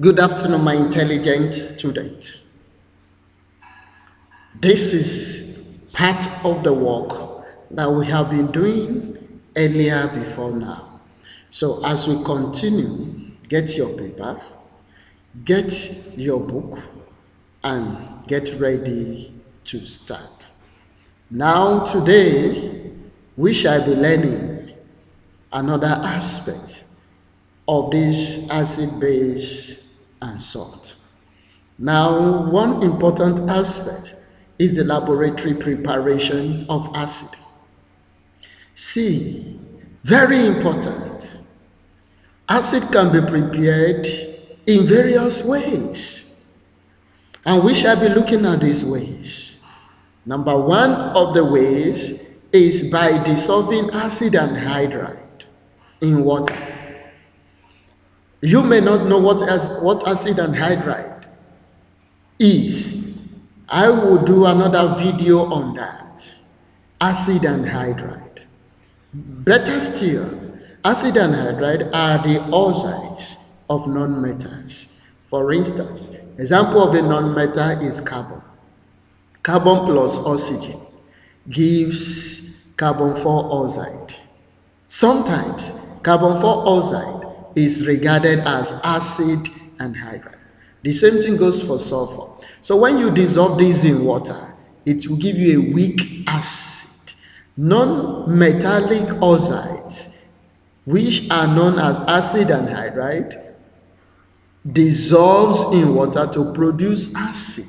Good afternoon, my intelligent student. This is part of the work that we have been doing earlier before now. So, as we continue, get your paper, get your book, and get ready to start. Now, today, we shall be learning another aspect of this acid base and salt. Now, one important aspect is the laboratory preparation of acid. See, very important. Acid can be prepared in various ways, and we shall be looking at these ways. Number one of the ways is by dissolving acid anhydride in water. You may not know what, what acid anhydride is. I will do another video on that. Acid anhydride. Better still, acid anhydride are the oxides of non-metals. For instance, example of a non-metal is carbon. Carbon plus oxygen gives carbon 4 oxide. Sometimes carbon 4 oxide is regarded as acid anhydride. The same thing goes for sulfur. So when you dissolve these in water, it will give you a weak acid. Non-metallic oxides, which are known as acid anhydride, dissolves in water to produce acid.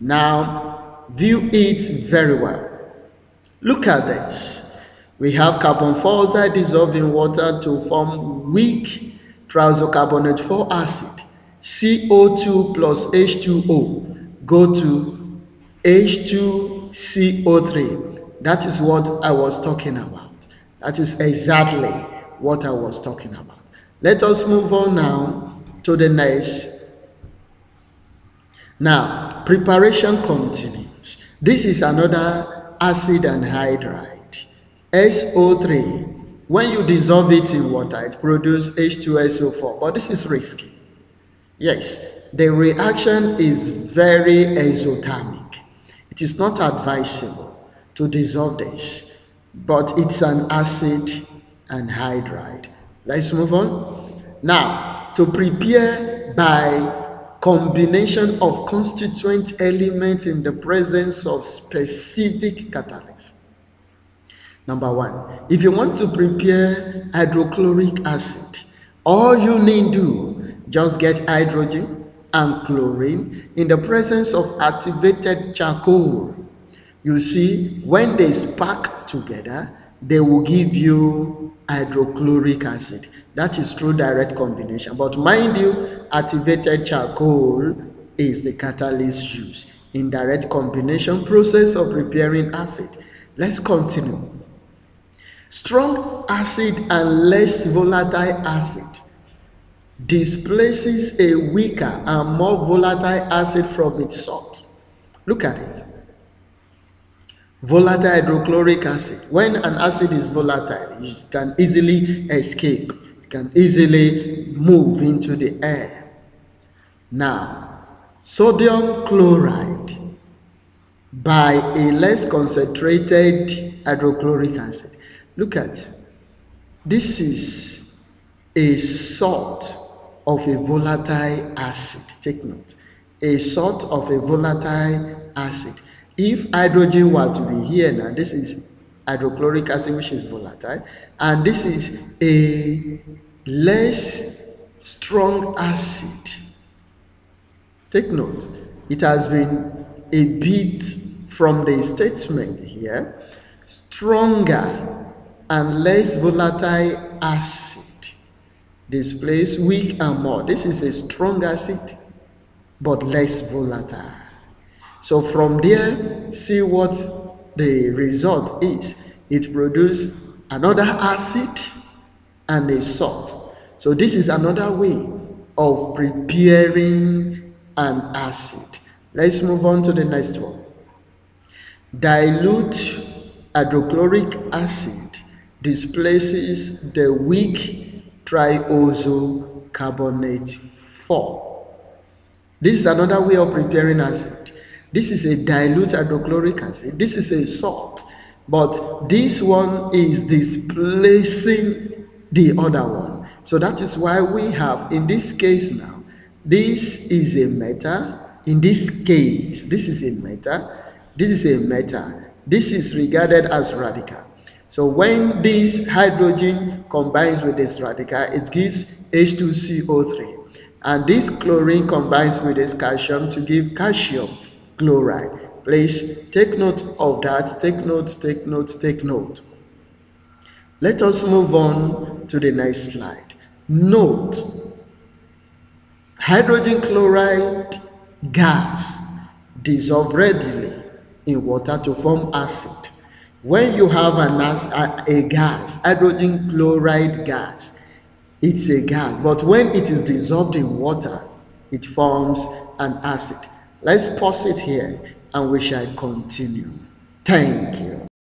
Now, view it very well. Look at this. We have carbon 4 oxide dissolved in water to form weak triisocarbonate 4 acid. CO2 plus H2O go to H2CO3. That is what I was talking about. That is exactly what I was talking about. Let us move on now to the next. Now, preparation continues. This is another acid anhydride, SO3. When you dissolve it in water, it produces H2SO4, but this is risky. Yes, the reaction is very exothermic. It is not advisable to dissolve this, but it's an acid anhydride. Let's move on. Now, to prepare by combination of constituent elements in the presence of specific catalysts. Number one, if you want to prepare hydrochloric acid, all you need do just get hydrogen and chlorine in the presence of activated charcoal. You see, when they spark together, they will give you hydrochloric acid. That is through direct combination. But mind you, activated charcoal is the catalyst used in direct combination process of preparing acid. Let's continue. Strong acid and less volatile acid displaces a weaker and more volatile acid from its salt. Look at it. Volatile hydrochloric acid. When an acid is volatile, it can easily escape, it can easily move into the air. Now, sodium chloride by a less concentrated hydrochloric acid. Look at this is a salt of a volatile acid. Take note. A salt of a volatile acid if hydrogen were to be here now, this is hydrochloric acid, which is volatile, and this is a less strong acid. Take note, it has been a bit from the statement here stronger and less volatile acid displays weak and more. This is a strong acid but less volatile. So from there, see what the result is. It produces another acid and a salt. So this is another way of preparing an acid. Let's move on to the next one. Dilute hydrochloric acid displaces the weak triazocarbonate 4. This is another way of preparing acid. This is a dilute hydrochloric acid. This is a salt. But this one is displacing the other one. So that is why we have, in this case now, this is a metal. In this case, this is a metal. This is a metal. This is regarded as radical. So when this hydrogen combines with this radical, it gives H2CO3. And this chlorine combines with this calcium to give calcium chloride. Please take note of that. Take note, take note, take note. Let us move on to the next slide. Note, hydrogen chloride gas dissolve readily in water to form acid. When you have an a, a gas, hydrogen chloride gas, it's a gas. But when it is dissolved in water, it forms an acid. Let's pause it here and we shall continue. Thank you.